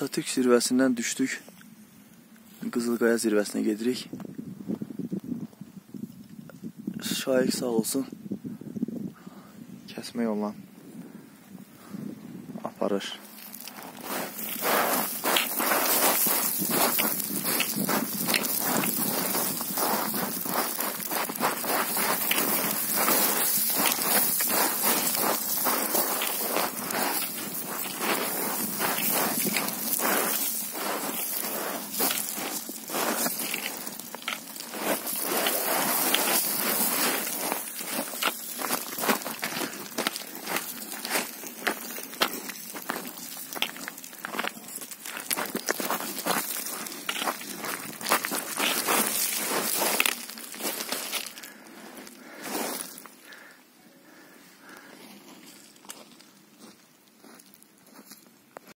Atatürk zirvəsindən düşdük. Qızılqaya zirvəsinə gedirik. Şaiq sağ olsun. Kəsmə yolla aparır.